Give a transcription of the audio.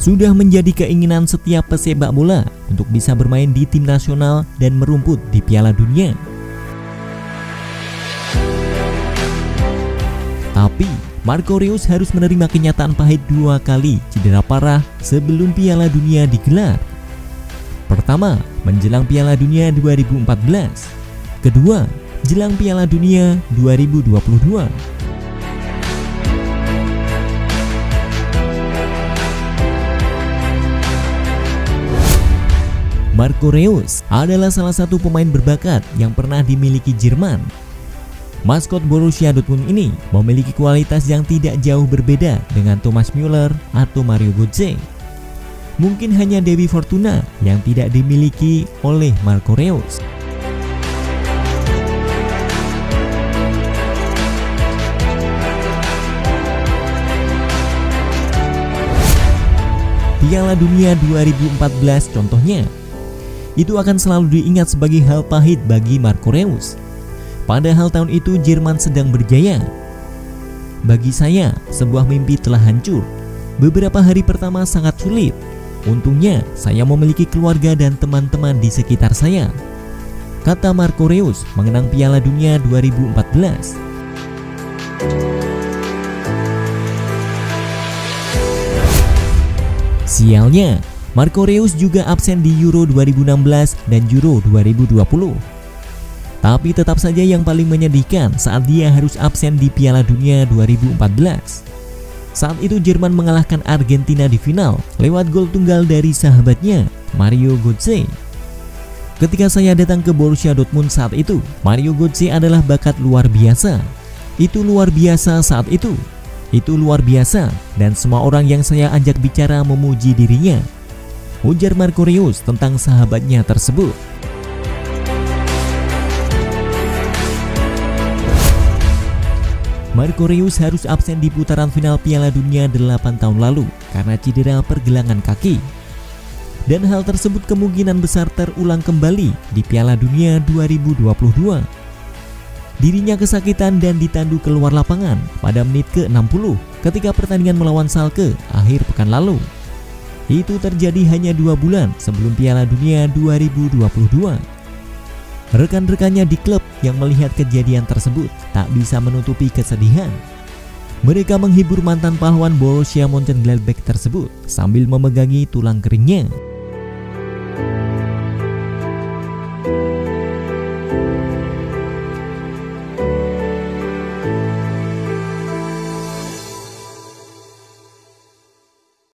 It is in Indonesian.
sudah menjadi keinginan setiap pesepak bola untuk bisa bermain di tim nasional dan merumput di Piala Dunia. Tapi Marco Reus harus menerima kenyataan pahit dua kali cedera parah sebelum Piala Dunia digelar. Pertama, menjelang Piala Dunia 2014. Kedua, jelang Piala Dunia 2022. Marco Reus adalah salah satu pemain berbakat yang pernah dimiliki Jerman. Maskot Borussia Dortmund ini memiliki kualitas yang tidak jauh berbeda dengan Thomas Müller atau Mario Götze. Mungkin hanya Dewi Fortuna yang tidak dimiliki oleh Marco Reus. Piala Dunia 2014 contohnya itu akan selalu diingat sebagai hal pahit bagi Marco Reus. Padahal tahun itu Jerman sedang berjaya. Bagi saya, sebuah mimpi telah hancur. Beberapa hari pertama sangat sulit, Untungnya, saya memiliki keluarga dan teman-teman di sekitar saya. Kata Marco Reus mengenang Piala Dunia 2014. Sialnya, Marco Reus juga absen di Euro 2016 dan Euro 2020. Tapi tetap saja yang paling menyedihkan saat dia harus absen di Piala Dunia 2014. Saat itu Jerman mengalahkan Argentina di final lewat gol tunggal dari sahabatnya Mario Götze. Ketika saya datang ke Borussia Dortmund saat itu, Mario Götze adalah bakat luar biasa. Itu luar biasa saat itu. Itu luar biasa dan semua orang yang saya ajak bicara memuji dirinya. Ujar Marco Reus tentang sahabatnya tersebut. Marco Reus harus absen di putaran final Piala Dunia 8 tahun lalu karena cedera pergelangan kaki. Dan hal tersebut kemungkinan besar terulang kembali di Piala Dunia 2022. Dirinya kesakitan dan ditandu keluar lapangan pada menit ke-60 ketika pertandingan melawan Salke akhir pekan lalu. Itu terjadi hanya dua bulan sebelum Piala Dunia 2022. Rekan-rekannya di klub yang melihat kejadian tersebut tak bisa menutupi kesedihan. Mereka menghibur mantan pahlawan Borussia Mönchengladbach tersebut sambil memegangi tulang keringnya.